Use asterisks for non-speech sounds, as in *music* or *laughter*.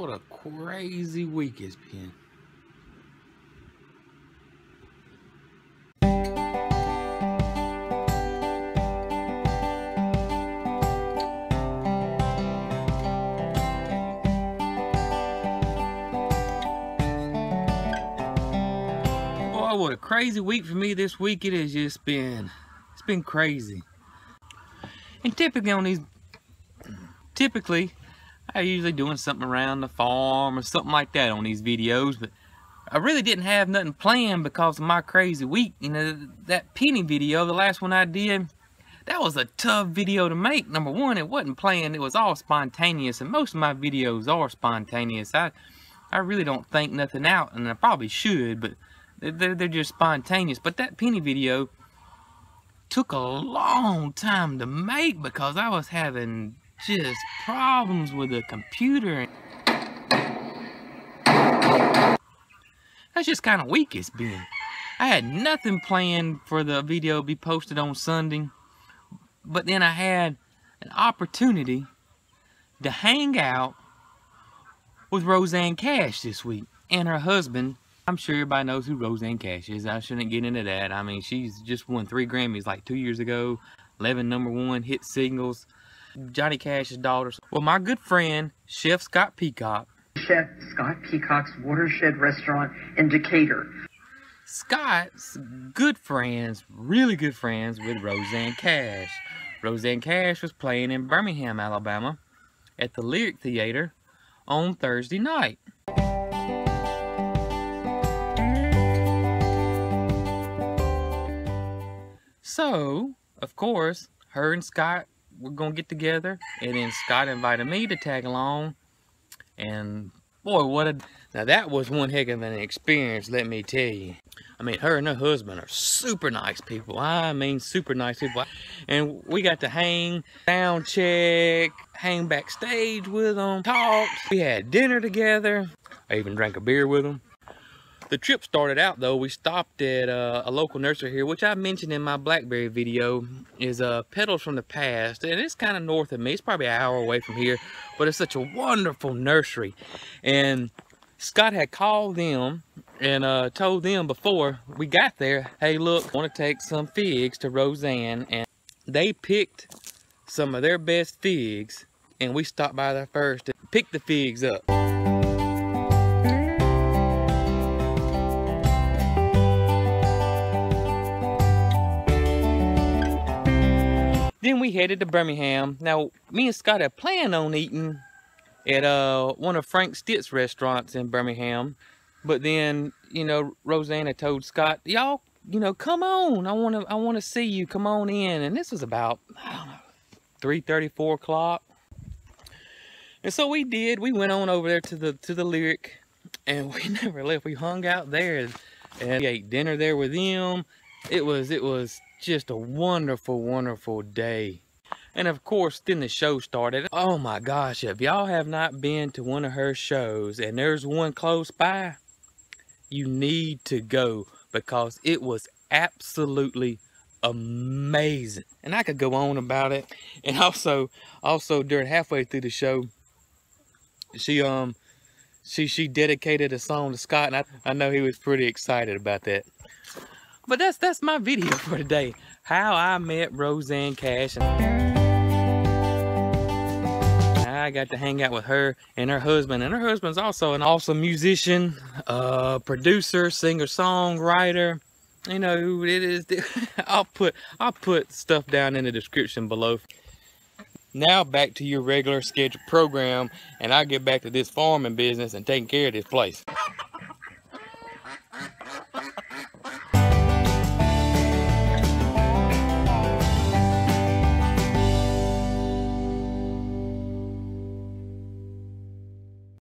What a crazy week it's been. What a crazy week for me this week. It has just been, it's been crazy. And typically on these, typically, I usually doing something around the farm or something like that on these videos, but I really didn't have nothing planned because of my crazy week. You know, that penny video, the last one I did, that was a tough video to make. Number one, it wasn't planned, it was all spontaneous, and most of my videos are spontaneous. I, I really don't think nothing out, and I probably should, but they're, they're just spontaneous. But that penny video took a long time to make because I was having just problems with the computer. That's just kind of week it's been. I had nothing planned for the video to be posted on Sunday, but then I had an opportunity to hang out with Rosanne Cash this week and her husband. I'm sure everybody knows who Rosanne Cash is. I shouldn't get into that. I mean, she's just won three Grammys like two years ago, 11 number one hit singles. Johnny Cash's daughter. Well, my good friend, Chef Scott Peacock. Chef Scott Peacock's Watershed Restaurant in Decatur. Scott's good friends, really good friends with Rosanne Cash. Rosanne Cash was playing in Birmingham, Alabama at the Lyric Theater on Thursday night. So, of course, her and Scott were to get together. And then Scott invited me to tag along. And boy, what a... Now that was one heck of an experience, let me tell you. I mean, her and her husband are super nice people. I mean, super nice people. And we got to hang, sound check, hang backstage with them, talk. We had dinner together. I even drank a beer with them. The trip started out though, we stopped at uh, a local nursery here, which I mentioned in my Blackberry video, is uh, Petals from the Past. And it's kind of north of me, it's probably an hour away from here, but it's such a wonderful nursery. And Scott had called them and uh, told them before we got there, hey look, I want to take some figs to Rosanne. And they picked some of their best figs and we stopped by there first to pick the figs up. Then we headed to Birmingham. Now, me and Scott had planned on eating at uh, one of Frank Stitt's restaurants in Birmingham. But then, you know, Rosanna told Scott, y'all, you know, come on. I want to I want to see you. Come on in. And this was about, I don't know, 3.30, 4 o'clock. And so we did. We went on over there to the to the Lyric. And *laughs* we never left. We hung out there. And we ate dinner there with them. It was, it was just a wonderful, wonderful day. And of course, then the show started. Oh my gosh, if y'all have not been to one of her shows and there's one close by, you need to go because it was absolutely amazing. And I could go on about it. And also, also during halfway through the show, she um she she dedicated a song to Scott and I, I know he was pretty excited about that. But that's that's my video for today. How I met Rosanne Cash. I got to hang out with her and her husband. And her husband's also an awesome musician, uh, producer, singer, songwriter. You know, who it is. *laughs* I'll put I'll put stuff down in the description below. Now back to your regular scheduled program, and I'll get back to this farming business and taking care of this place.